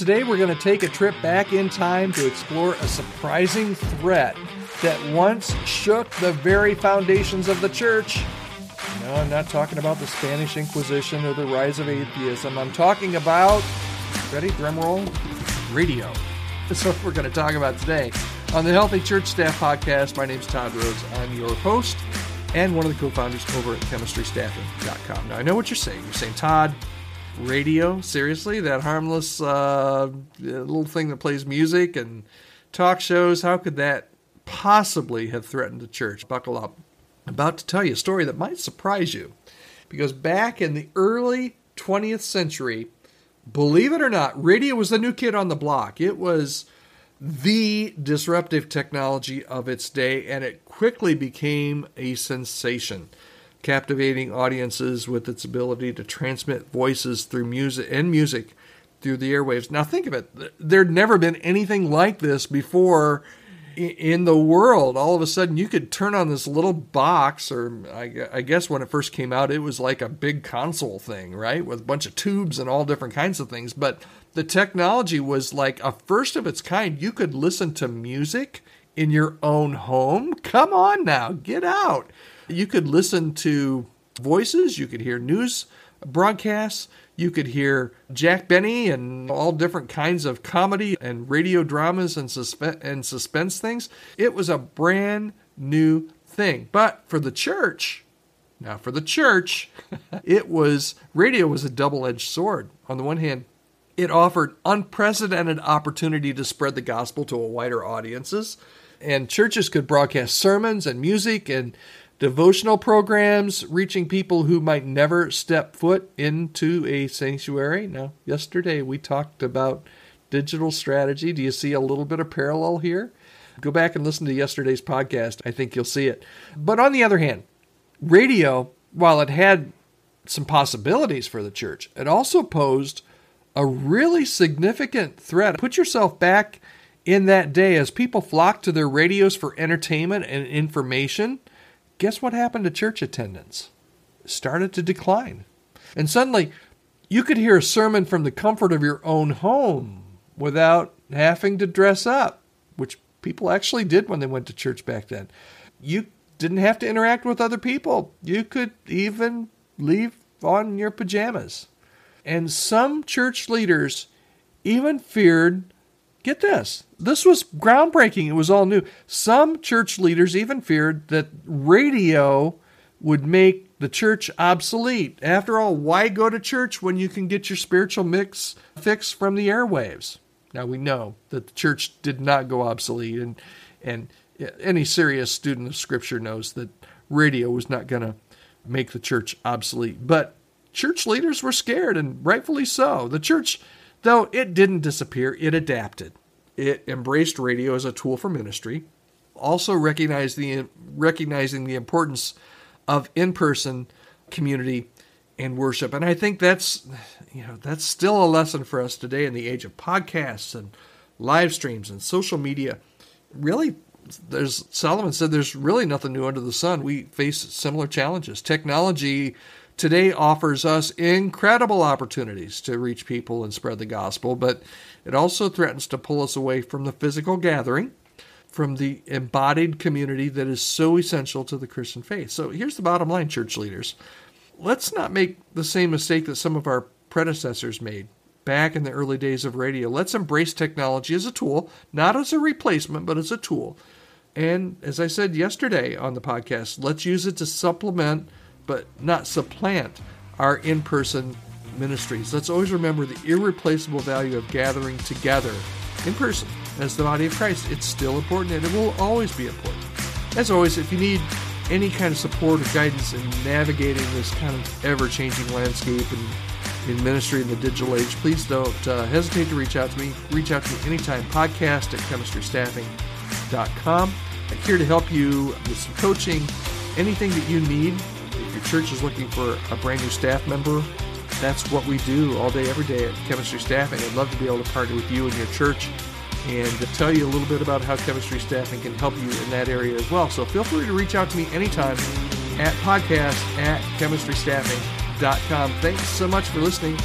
today we're going to take a trip back in time to explore a surprising threat that once shook the very foundations of the church. No, I'm not talking about the Spanish Inquisition or the rise of atheism. I'm talking about, ready, drum roll, radio. That's what we're going to talk about today on the Healthy Church Staff Podcast. My name is Todd Rhoades. I'm your host and one of the co founders over at chemistrystaffing.com. Now, I know what you're saying. You're saying, Todd, radio? Seriously? That harmless uh, little thing that plays music and talk shows? How could that possibly have threatened the church? Buckle up. I'm about to tell you a story that might surprise you. Because back in the early 20th century, believe it or not, radio was the new kid on the block. It was the disruptive technology of its day, and it quickly became a sensation captivating audiences with its ability to transmit voices through music and music through the airwaves. Now think of it. There'd never been anything like this before in the world. All of a sudden you could turn on this little box or I guess when it first came out it was like a big console thing, right? With a bunch of tubes and all different kinds of things, but the technology was like a first of its kind. You could listen to music in your own home. Come on now, get out. You could listen to voices, you could hear news broadcasts, you could hear Jack Benny and all different kinds of comedy and radio dramas and, suspe- and suspense things. It was a brand new thing. But for the church, now for the church, it was radio was a double-edged sword. On the one hand, it offered unprecedented opportunity to spread the gospel to a wider audiences, and churches could broadcast sermons and music and devotional programs reaching people who might never step foot into a sanctuary. Now, yesterday we talked about digital strategy. Do you see a little bit of parallel here? Go back and listen to yesterday's podcast. I think you'll see it. But on the other hand, radio, while it had some possibilities for the church, it also posed a really significant threat. Put yourself back in that day as people flocked to their radios for entertainment and information guess what happened to church attendance? It started to decline. And suddenly, you could hear a sermon from the comfort of your own home without having to dress up, which people actually did when they went to church back then. You didn't have to interact with other people. You could even leave on your pajamas. And some church leaders even feared Get this. This was groundbreaking. It was all new. Some church leaders even feared that radio would make the church obsolete. After all, why go to church when you can get your spiritual mix fix from the airwaves? Now we know that the church did not go obsolete and and any serious student of scripture knows that radio was not going to make the church obsolete. But church leaders were scared and rightfully so. The church Though it didn't disappear, it adapted. It embraced radio as a tool for ministry, also recognized the, recognizing the importance of in-person community and worship. And I think that's you know, that's still a lesson for us today in the age of podcasts and live streams and social media. Really there's Solomon said there's really nothing new under the sun. We face similar challenges. Technology today offers us incredible opportunities to reach people and spread the gospel, but it also threatens to pull us away from the physical gathering, from the embodied community that is so essential to the Christian faith. So here's the bottom line, church leaders. Let's not make the same mistake that some of our predecessors made back in the early days of radio. Let's embrace technology as a tool, not as a replacement, but as a tool. And as I said yesterday on the podcast, let's use it to supplement but not supplant our in person ministries. Let's always remember the irreplaceable value of gathering together in person as the body of Christ. It's still important and it will always be important. As always, if you need any kind of support or guidance in navigating this kind of ever changing landscape and in ministry in the digital age, please don't uh, hesitate to reach out to me. Reach out to me anytime. Podcast at chemistrystaffing.com. I'm here to help you with some coaching, anything that you need your church is looking for a brand new staff member, that's what we do all day, every day at Chemistry Staffing. I'd love to be able to partner with you and your church and to tell you a little bit about how Chemistry Staffing can help you in that area as well. So feel free to reach out to me anytime at podcast at chemistrystaffing.com. Thanks so much for listening.